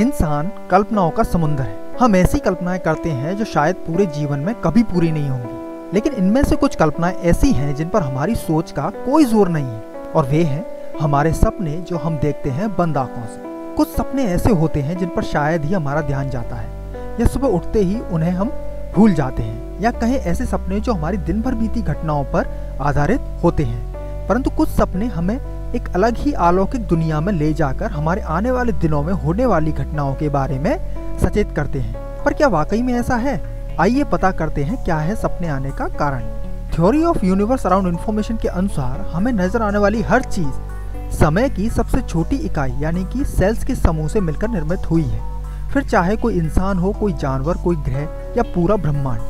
इंसान कल्पनाओं का समुद्र है। हम ऐसी कल्पनाएँ करते हैं जो शायद पूरे जीवन में कभी पूरी नहीं होंगी। लेकिन इनमें से कुछ कल्पनाएँ ऐसी हैं जिन पर हमारी सोच का कोई ज़ोर नहीं है। और वे हैं हमारे सपने जो हम देखते हैं बंद आँखों से। कुछ सपने ऐसे होते हैं जिन पर शायद ही हमारा ध्यान जाता है। या सुबह उठते ही उन्हें हम भूल जाते हैं। या कहें ऐसे सपने जो हमारी दिन भर बीती घटनाओं पर आधारित होते हैं। परंतु कुछ सपने हमें एक अलग ही अलौकिक दुनिया में ले जाकर हमारे आने वाले दिनों में होने वाली घटनाओं के बारे में सचेत करते हैं। पर क्या वाकई में ऐसा है? आइए पता करते हैं क्या है सपने आने का कारण। Theory of universe around information के अनुसार हमें नज़र आने वाली हर चीज़ समय की सबसे छोटी इकाई, यानी कि सेल्स के समूह से मिलकर निर्मित हुई है। फिर चाहे कोई इंसान हो, कोई जानवर, कोई ग्रह या पूरा ब्रह्मांड,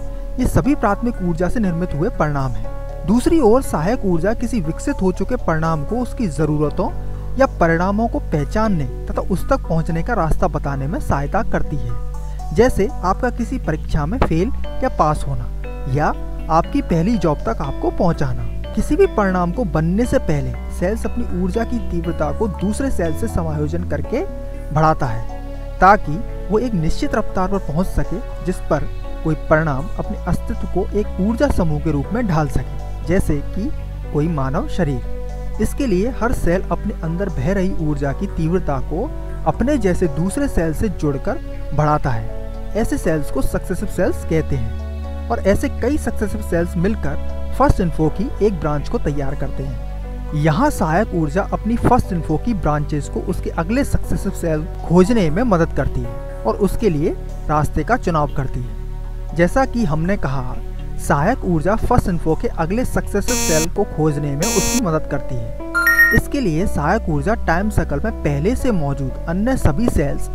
ये सभी प्राथमिक ऊर्जा से निर्मित हुए परिणाम है। दूसरी ओर सहायक ऊर्जा किसी विकसित हो चुके परिणाम को उसकी जरूरतों या परिणामों को पहचानने तथा उस तक पहुँचने का रास्ता बताने में सहायता करती है। जैसे आपका किसी परीक्षा में फेल या पास होना या आपकी पहली जॉब तक आपको पहुंचाना। किसी भी परिणाम को बनने से पहले सेल्स अपनी ऊर्जा की तीव्रता को दूसरे सेल से समायोजन करके बढ़ाता है, ताकि वो एक निश्चित रफ्तार पर पहुँच सके जिस पर कोई परिणाम अपने अस्तित्व को एक ऊर्जा समूह के रूप में ढाल सके। जैसे कि कोई मानव शरीर। इसके लिए हर सेल अपने अंदर बह रही ऊर्जा की तीव्रता को अपने जैसे दूसरे सेल से जुड़कर बढ़ाता है। ऐसे सेल्स को सक्सेसिव सेल्स कहते हैं और ऐसे कई सक्सेसिव सेल्स मिलकर फ़र्स्ट इन्फो की एक ब्रांच को तैयार करते हैं। यहाँ सहायक ऊर्जा अपनी फ़र्स्ट इन्फो की ब्रांचेस को उसके अगले सक्सेसिव सेल खोजने में मदद करती है और उसके लिए रास्ते का चुनाव करती है। जैसा कि हमने कहा सहायक ऊर्जा फ़र्स्ट इन्फो के अगले सक्सेसिव सेल को खोजने में उसकी मदद करती है। इसके लिए सहायक ऊर्जा टाइम सर्कल में पहले से मौजूद अन्य सभी सेल्स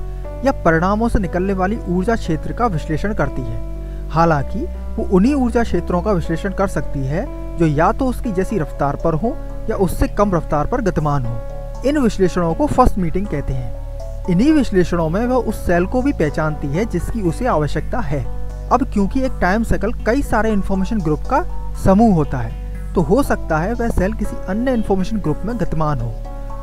या परिणामों से निकलने वाली ऊर्जा क्षेत्र का विश्लेषण करती है। हालाँकि, वो उन्हीं ऊर्जा क्षेत्रों का विश्लेषण कर सकती है जो या तो उसकी जैसी रफ्तार पर हो या उससे कम रफ्तार पर गतिमान हो। इन विश्लेषणों को फ़र्स्ट मीटिंग कहते हैं। इन्हीं विश्लेषणों में वह उस सेल को भी पहचानती है जिसकी उसे आवश्यकता है। अब क्योंकि एक टाइम साइकिल कई सारे इन्फॉर्मेशन ग्रुप का समूह होता है तो हो सकता है वह सेल किसी अन्य इन्फॉर्मेशन ग्रुप में गतिमान हो।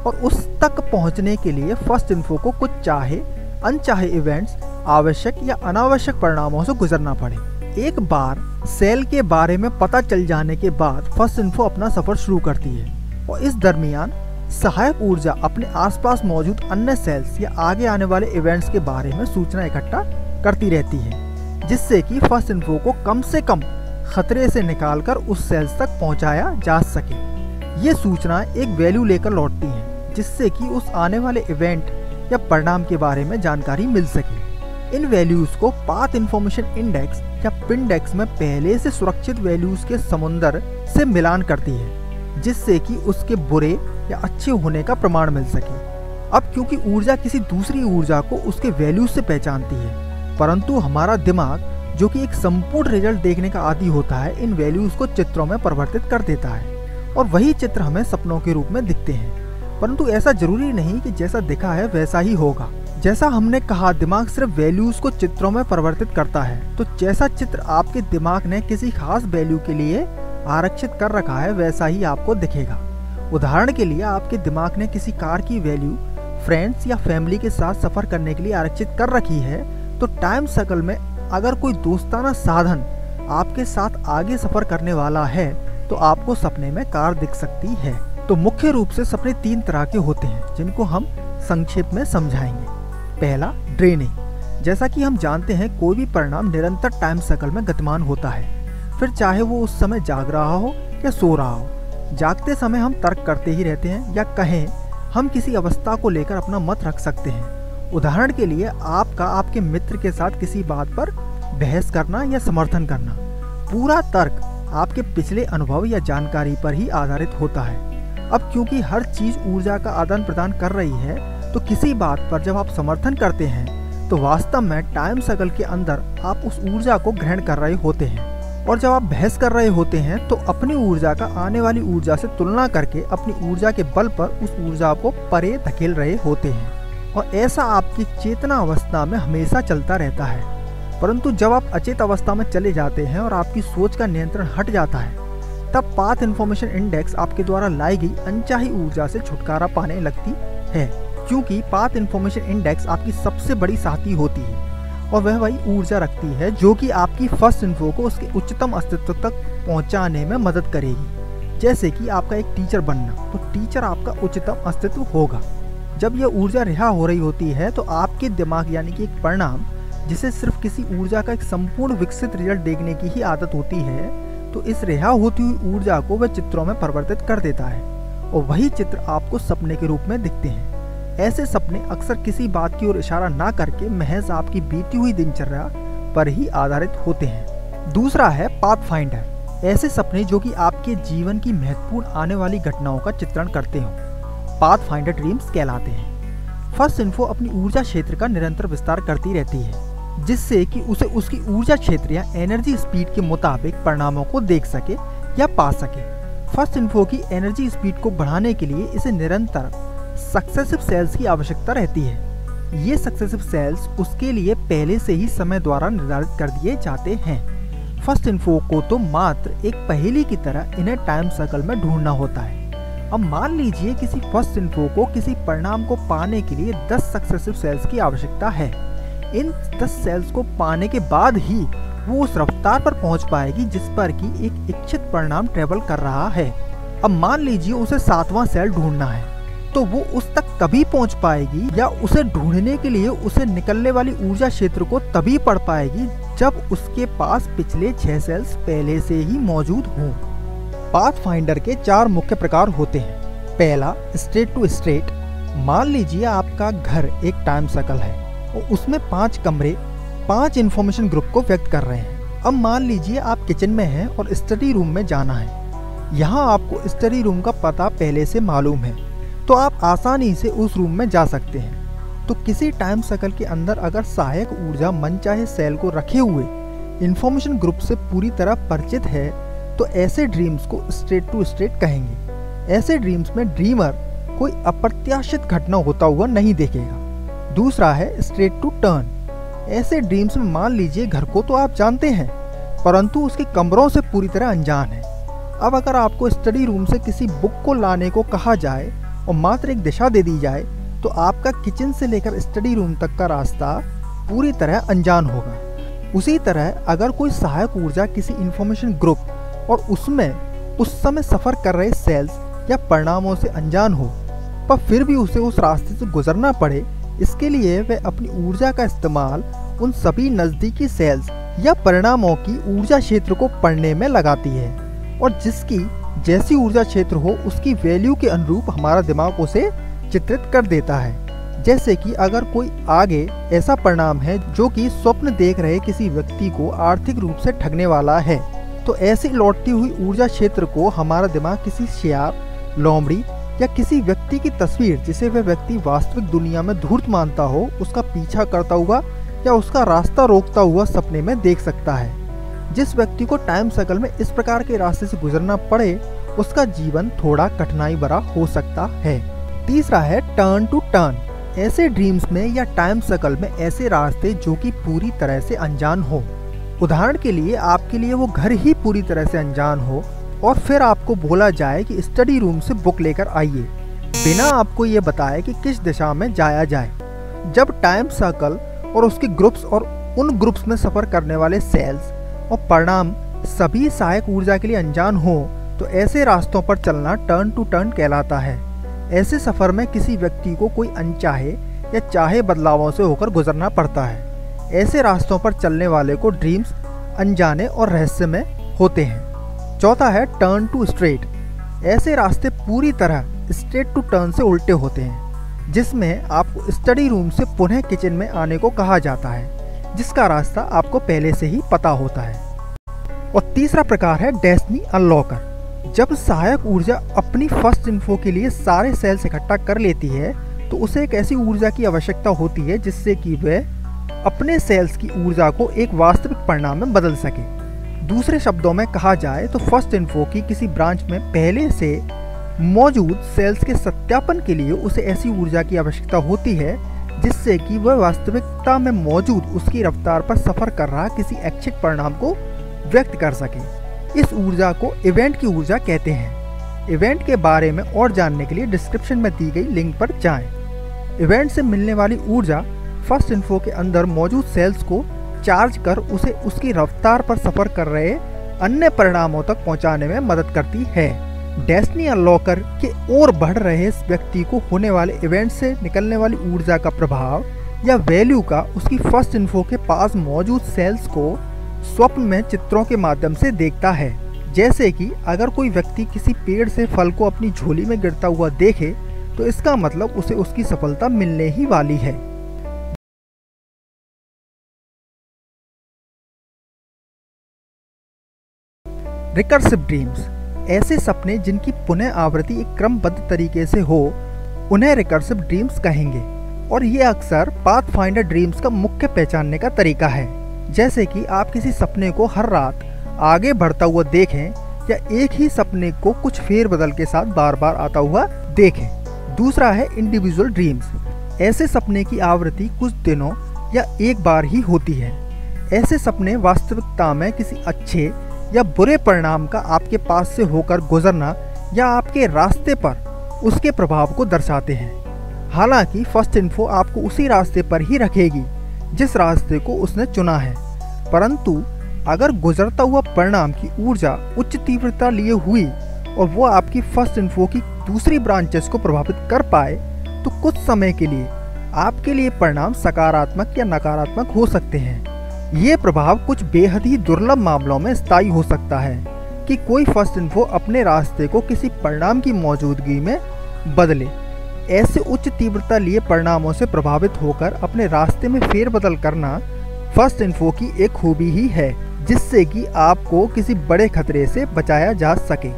और उस तक पहुँचने के लिए फ़र्स्ट इन्फो को कुछ चाहे, अनचाहे इवेंट्स आवश्यक या अनावश्यक परिणामों से गुजरना पड़े। एक बार सेल के बारे में पता चल जाने के बाद फ़र्स्ट इन्फो अपना सफ़र शुरू करती है। और इस दरमियान सहायक ऊर्जा अपने आसपास मौजूद अन्य सेल्स या आगे आने वाले इवेंट्स के बारे में सूचना इकट्ठा करती रहती है। जिससे कि फ़र्स्ट इन्फो को कम से कम खतरे से निकालकर उस सेल्स तक पहुँचाया जा सके। ये सूचना एक वैल्यू लेकर लौटती हैं, जिससे कि उस आने वाले इवेंट या परिणाम के बारे में जानकारी मिल सके। इन वैल्यूज़ को पाथ इन्फॉर्मेशन इंडेक्स या पिंडेक्स में पहले से सुरक्षित वैल्यूज़ के समुंदर से मिलान करती है, जिससे कि उसके बुरे या अच्छे होने का प्रमाण मिल सके। अब क्योंकि ऊर्जा किसी दूसरी ऊर्जा को उसके वैल्यूज़ से पहचानती है परंतु हमारा दिमाग, जो कि एक संपूर्ण रिज़ल्ट देखने का आदि होता है, इन वैल्यूज़ को चित्रों में परिवर्तित कर देता है। और वही चित्र हमें सपनों के रूप में दिखते हैं। परंतु ऐसा ज़रूरी नहीं कि जैसा दिखा है वैसा ही होगा। जैसा हमने कहा, दिमाग सिर्फ़ वैल्यूज़ को चित्रों में परिवर्तित करता है तो जैसा चित्र आपके दिमाग ने किसी खास वैल्यू के लिए आरक्षित कर रखा है, वैसा ही आपको दिखेगा। उदाहरण के लिए, आपके दिमाग ने किसी कार की वैल्यू फ्रेंड्स या फैमिली के साथ सफ़र करने के लिए आरक्षित कर रखी है तो टाइम सर्कल में अगर कोई दोस्ताना साधन आपके साथ आगे सफ़र करने वाला है तो आपको सपने में कार दिख सकती है। तो मुख्य रूप से सपने तीन तरह के होते हैं, जिनको हम संक्षेप में समझाएँगे। पहला ड्रेनिंग जैसा कि हम जानते हैं, कोई भी परिणाम निरंतर टाइम सर्कल में गतिमान होता है। फिर चाहे वो उस समय जाग रहा हो या सो रहा हो, जागते समय हम तर्क करते ही रहते हैं या कहें, हम किसी अवस्था को लेकर अपना मत रख सकते हैं। उदाहरण के लिए आपका आपके मित्र के साथ किसी बात पर बहस करना या समर्थन करना। पूरा तर्क आपके पिछले अनुभव या जानकारी पर ही आधारित होता है। अब क्योंकि हर चीज़ ऊर्जा का आदान प्रदान कर रही है तो किसी बात पर जब आप समर्थन करते हैं तो वास्तव में टाइम सर्कल के अंदर आप उस ऊर्जा को ग्रहण कर रहे होते हैं। और जब आप बहस कर रहे होते हैं तो अपनी ऊर्जा का आने वाली ऊर्जा से तुलना करके अपनी ऊर्जा के बल पर उस ऊर्जा को परे धकेल रहे होते हैं। और ऐसा आपकी चेतना अवस्था में हमेशा चलता रहता है। परंतु जब आप अचेत अवस्था में चले जाते हैं और आपकी सोच का नियंत्रण हट जाता है, तब पाथ इन्फॉर्मेशन इंडेक्स आपके द्वारा लाई गई अनचाही ऊर्जा से छुटकारा पाने लगती है। क्योंकि पाथ इन्फॉर्मेशन इंडेक्स आपकी सबसे बड़ी साथी होती है और वह वही ऊर्जा रखती है जो कि आपकी फ़र्स्ट इन्फो को उसके उच्चतम अस्तित्व तक पहुँचाने में मदद करेगी। जैसे कि आपका एक टीचर बनना तो टीचर आपका उच्चतम अस्तित्व होगा। जब यह ऊर्जा रिहा हो रही होती है तो आपके दिमाग यानी कि एक परिणाम, जिसे सिर्फ़ किसी ऊर्जा का एक संपूर्ण विकसित रिज़ल्ट देखने की ही आदत होती है तो इस रिहा होती हुई ऊर्जा को वह चित्रों में परिवर्तित कर देता है, और वही चित्र आपको सपने के रूप में दिखते हैं। ऐसे सपने अक्सर किसी बात की ओर इशारा ना करके महज आपकी बीती हुई दिनचर्या पर ही आधारित होते हैं। दूसरा है पाथ फाइंडर ऐसे सपने जो कि आपके जीवन की महत्वपूर्ण आने वाली घटनाओं का चित्रण करते हो। पाथ फाइंडर ड्रीम्स कहलाते हैं। फ़र्स्ट इन्फो अपनी ऊर्जा क्षेत्र का निरंतर विस्तार करती रहती है, जिससे कि उसे उसकी ऊर्जा क्षेत्र या एनर्जी स्पीड के मुताबिक परिणामों को देख सके या पा सके। फ़र्स्ट इन्फो की एनर्जी स्पीड को बढ़ाने के लिए इसे निरंतर सक्सेसिव सेल्स की आवश्यकता रहती है। ये सक्सेसिव सेल्स उसके लिए पहले से ही समय द्वारा निर्धारित कर दिए जाते हैं। फ़र्स्ट इन्फो को तो मात्र एक पहेली की तरह इन्हें टाइम सर्कल में ढूंढना होता है। अब मान लीजिए किसी फ़र्स्ट इन्फो को किसी परिणाम को पाने के लिए 10 सक्सेसिव सेल्स की आवश्यकता है। इन 10 सेल्स को पाने के बाद ही वो उस रफ्तार पर पहुँच पाएगी जिस पर कि एक इच्छित परिणाम ट्रेवल कर रहा है। अब मान लीजिए उसे सातवां सेल ढूंढना है तो वो उस तक तभी पहुँच पाएगी या उसे ढूँढने के लिए उसे निकलने वाली ऊर्जा क्षेत्र को तभी पढ़ पाएगी जब उसके पास पिछले छह सेल्स पहले से ही मौजूद हों। पाथ फाइंडर के चार मुख्य प्रकार होते हैं। पहला स्ट्रेट टू स्ट्रेट मान लीजिए आपका घर एक टाइम सर्कल है और उसमें पाँच कमरे, पाँच इंफॉर्मेशन ग्रुप को व्यक्त कर रहे हैं। अब मान लीजिए आप किचन में हैं और स्टडी रूम में जाना है। यहाँ आपको स्टडी रूम का पता पहले से मालूम है तो आप आसानी से उस रूम में जा सकते हैं। तो किसी टाइम सर्कल के अंदर अगर सहायक ऊर्जा, मन चाहे सेल को रखे हुए इंफॉर्मेशन ग्रुप से पूरी तरह परिचित है तो ऐसे ड्रीम्स को स्ट्रेट टू स्ट्रेट कहेंगे। ऐसे ड्रीम्स में ड्रीमर कोई अप्रत्याशित घटना होता हुआ नहीं देखेगा। दूसरा है स्ट्रेट टू टर्न ऐसे ड्रीम्स में मान लीजिए घर को तो आप जानते हैं, परंतु उसके कमरों से पूरी तरह अनजान है। अब अगर आपको स्टडी रूम से किसी बुक को लाने को कहा जाए और मात्र एक दिशा दे दी जाए तो आपका किचन से लेकर स्टडी रूम तक का रास्ता पूरी तरह अनजान होगा। उसी तरह अगर कोई सहायक ऊर्जा किसी इंफॉर्मेशन ग्रुप और उसमें उस समय सफ़र कर रहे सेल्स या परिणामों से अनजान हो, पर फिर भी उसे उस रास्ते से गुजरना पड़े, इसके लिए वह अपनी ऊर्जा का इस्तेमाल उन सभी नज़दीकी सेल्स या परिणामों की ऊर्जा क्षेत्र को पढ़ने में लगाती है। और जिसकी जैसी ऊर्जा क्षेत्र हो, उसकी वैल्यू के अनुरूप हमारा दिमाग उसे चित्रित कर देता है। जैसे कि अगर कोई आगे ऐसा परिणाम है जो कि स्वप्न देख रहे किसी व्यक्ति को आर्थिक रूप से ठगने वाला है तो ऐसी लौटती हुई ऊर्जा क्षेत्र को हमारा दिमाग किसी शेयर लोमड़ी या किसी व्यक्ति की तस्वीर, जिसे वह व्यक्ति वास्तविक दुनिया में धूर्त मानता हो, उसका पीछा करता हुआ या उसका रास्ता रोकता हुआ सपने में देख सकता है। जिस व्यक्ति को टाइम सर्कल में इस प्रकार के रास्ते से गुजरना पड़े, उसका जीवन थोड़ा कठिनाई भरा हो सकता है। तीसरा है टर्न टू टर्न ऐसे ड्रीम्स में या टाइम सर्कल में ऐसे रास्ते जो कि पूरी तरह से अनजान हो। उदाहरण के लिए आपके लिए वो घर ही पूरी तरह से अनजान हो और फिर आपको बोला जाए कि स्टडी रूम से बुक लेकर आइए। बिना आपको ये बताए कि किस दिशा में जाया जाए। जब टाइम सर्कल और उसके ग्रुप्स और उन ग्रुप्स में सफ़र करने वाले सेल्स और परिणाम सभी सहायक ऊर्जा के लिए अनजान हो तो ऐसे रास्तों पर चलना टर्न टू टर्न कहलाता है। ऐसे सफ़र में किसी व्यक्ति को कोई अनचाहे या चाहे बदलावों से होकर गुजरना पड़ता है। ऐसे रास्तों पर चलने वाले को ड्रीम्स अनजाने और रहस्य में होते हैं। चौथा है टर्न टू स्ट्रेट ऐसे रास्ते पूरी तरह स्ट्रेट टू टर्न से उल्टे होते हैं, जिसमें आपको स्टडी रूम से पुनः किचन में आने को कहा जाता है, जिसका रास्ता आपको पहले से ही पता होता है। और तीसरा प्रकार है डेस्नी अनलॉकर जब सहायक ऊर्जा अपनी फ़र्स्ट इन्फो के लिए सारे सेल्स इकट्ठा कर लेती है तो उसे एक ऐसी ऊर्जा की आवश्यकता होती है, जिससे कि वह अपने सेल्स की ऊर्जा को एक वास्तविक परिणाम में बदल सके। दूसरे शब्दों में कहा जाए तो फ़र्स्ट इन्फो की किसी ब्रांच में पहले से मौजूद सेल्स के सत्यापन के लिए उसे ऐसी ऊर्जा की आवश्यकता होती है, जिससे कि वह वास्तविकता में मौजूद उसकी रफ्तार पर सफ़र कर रहा किसी ऐच्छिक परिणाम को व्यक्त कर सके। इस ऊर्जा को इवेंट की ऊर्जा कहते हैं। इवेंट के बारे में और जानने के लिए डिस्क्रिप्शन में दी गई लिंक पर जाएँ। इवेंट से मिलने वाली ऊर्जा फ़र्स्ट इन्फो के अंदर मौजूद सेल्स को चार्ज कर उसे उसकी रफ्तार पर सफ़र कर रहे अन्य परिणामों तक पहुँचाने में मदद करती है। डेस्नी अनलॉकर के और बढ़ रहे इस व्यक्ति को होने वाले इवेंट से निकलने वाली ऊर्जा का प्रभाव या वैल्यू का उसकी फ़र्स्ट इन्फो के पास मौजूद सेल्स को स्वप्न में चित्रों के माध्यम से देखता है। जैसे कि अगर कोई व्यक्ति किसी पेड़ से फल को अपनी झोली में गिरता हुआ देखे तो इसका मतलब उसे उसकी सफलता मिलने ही वाली है। रिकर्सिव ड्रीम्स ऐसे सपने जिनकी पुनः आवृत्ति एक क्रमबद्ध तरीके से हो, उन्हें रिकर्सिव ड्रीम्स कहेंगे। और ये अक्सर पाथ फाइंडर ड्रीम्स का मुख्य पहचानने का तरीका है। जैसे कि आप किसी सपने को हर रात आगे बढ़ता हुआ देखें, या एक ही सपने को कुछ फेर बदल के साथ बार बार आता हुआ देखें। दूसरा है इंडिविजुअल ड्रीम्स ऐसे सपने की आवृत्ति कुछ दिनों या एक बार ही होती है। ऐसे सपने वास्तविकता में किसी अच्छे या बुरे परिणाम का आपके पास से होकर गुजरना या आपके रास्ते पर उसके प्रभाव को दर्शाते हैं। हालाँकि फ़र्स्ट इन्फो आपको उसी रास्ते पर ही रखेगी जिस रास्ते को उसने चुना है। परंतु अगर गुजरता हुआ परिणाम की ऊर्जा उच्च तीव्रता लिए हुई और वो आपकी फ़र्स्ट इन्फो की दूसरी ब्रांचेस को प्रभावित कर पाए तो कुछ समय के लिए आपके लिए परिणाम सकारात्मक या नकारात्मक हो सकते हैं। ये प्रभाव कुछ बेहद ही दुर्लभ मामलों में स्थायी हो सकता है कि कोई फ़र्स्ट इन्फो अपने रास्ते को किसी परिणाम की मौजूदगी में बदले। ऐसे उच्च तीव्रता लिए परिणामों से प्रभावित होकर अपने रास्ते में फेरबदल करना फ़र्स्ट इन्फो की एक खूबी ही है, जिससे कि आपको किसी बड़े खतरे से बचाया जा सके।